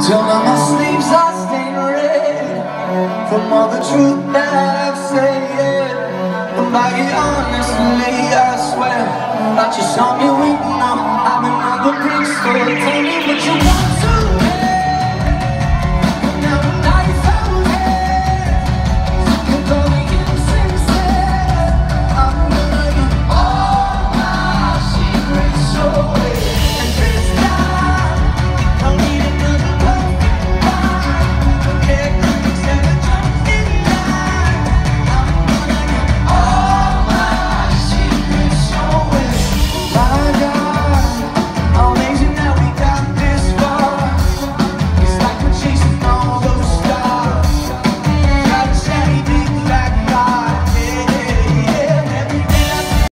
Till now my sleeves are stained red From all the truth that I've said. And by it honestly I swear That you saw me weak now I'm another brick store so tell me what you want.